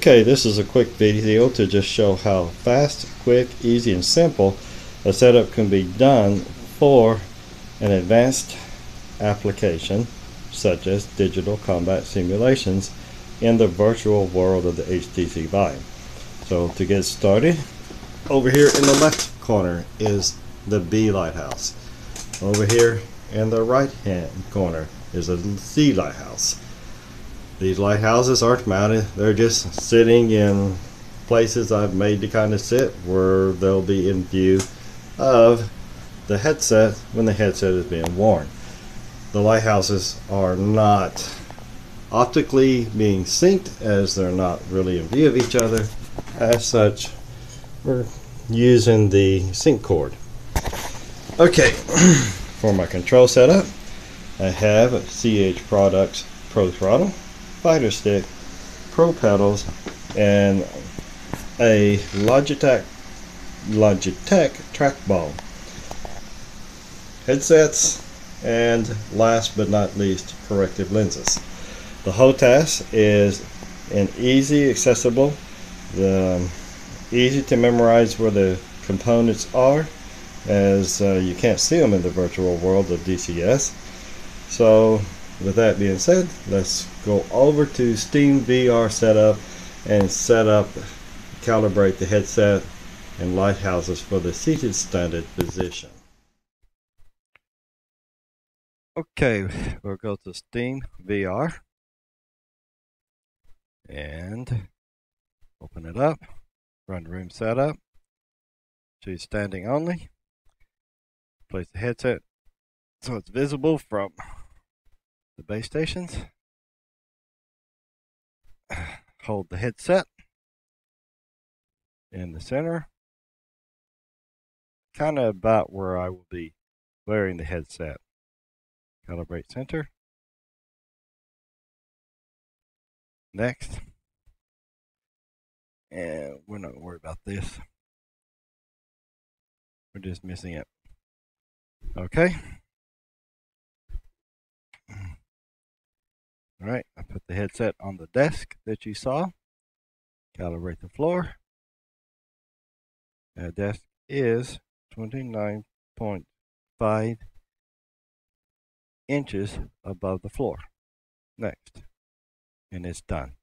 Okay, this is a quick video to just show how fast, quick, easy, and simple a setup can be done for an advanced application such as digital combat simulations in the virtual world of the HTC Vive. So to get started, over here in the left corner is the B lighthouse. Over here in the right hand corner is a C lighthouse. These lighthouses aren't mounted, they're just sitting in places I've made to kind of sit where they'll be in view of the headset when the headset is being worn. The lighthouses are not optically being synced as they're not really in view of each other. As such, we're using the sync cord. Okay, for my control setup, I have a CH Products Pro Throttle fighter stick, pro pedals, and a Logitech Logitech trackball. Headsets, and last but not least, corrective lenses. The whole task is an easy, accessible, the, easy to memorize where the components are, as uh, you can't see them in the virtual world of DCS. So with that being said, let's go over to Steam VR setup and set up, calibrate the headset and lighthouses for the seated standard position. Okay, we'll go to Steam VR and open it up, run room setup, choose standing only, place the headset so it's visible from the base stations. Hold the headset in the center, kind of about where I will be wearing the headset. Calibrate center. Next. And we're not going to worry about this. We're just missing it. Okay. All right, I put the headset on the desk that you saw. Calibrate the floor. The desk is 29.5 inches above the floor. Next. And it's done.